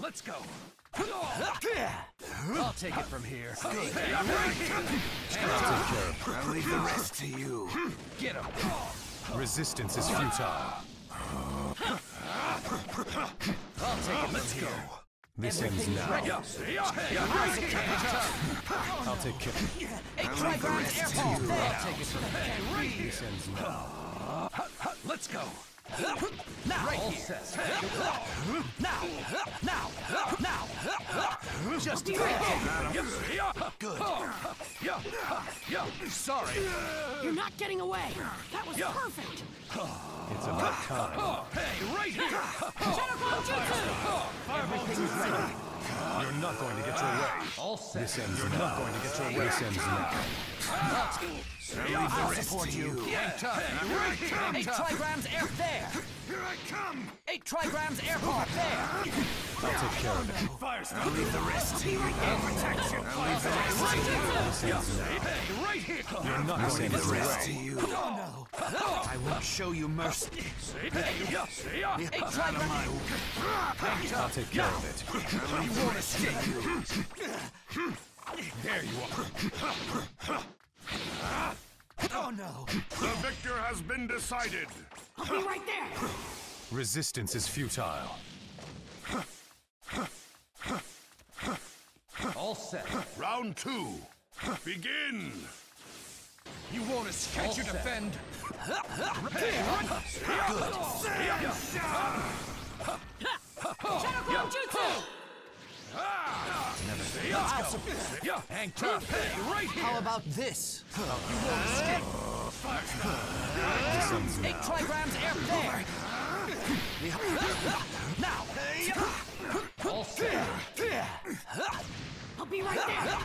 Let's go. I'll take it from here. Hey, I'm right here. I'll leave the rest to you. Get him. Resistance is futile. I'll take it from here. This ends now. Yeah. I'm right here. I'll take care. Hey, try ground air ball. I'll take it from here. Hey, right here. This ends now. Let's go. Now, right here. Now, now, now. Just do it. Good. Yeah, yeah. Sorry. You're not getting away. That was Yeah. perfect. It's about time. Hey, right here. Shadow Clone Jutsu! You're not going to get your way. All set. This ends You're not going to get your way. This ends now. I'll support you. Yeah, hey, right. Eight trigrams air there. Here I come! Eight trigrams Air Palm there. I'll take care of it. I'll leave the rest to you. I'll protect you. I'll leave the rest to you. This ends right here. You're not I'll going to leave the rest to way. you. Oh, I won't show you mercy. Hey, yeah, yeah. Eight trigrams. I'll take care of it. You won't escape. There you are. Oh no. The victor has been decided. I'll be right there! Resistance is futile. All set. Round two. Begin. You won't escape. Can't you defend? Shadow Clone Jutsu! Yeah, hang tough. Hey, right here. How about this? You won't This ends Eight trigrams air there. Now. All set. I'll be right there!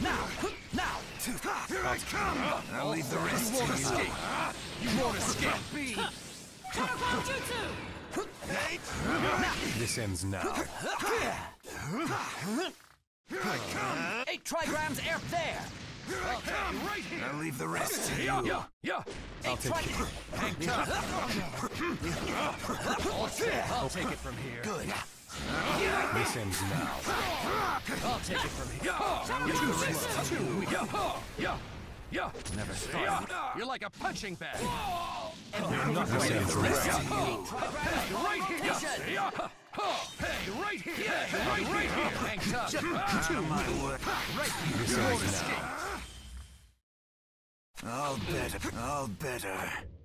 Now. Now. Here I come! I'll leave the rest You to won't you. escape. You won't escape. Be. Jutsu! This ends now. Eight trigrams air there. Okay, right here. I'll leave the rest to you. Yeah, yeah, yeah. Eight take tri- Hang tough. I'll take it from here. Good. This ends now. I'll take it from here. Yeah. You the rest too. Yeah. Yeah. Yeah. Never stop. You're like a punching bag. All better. All better.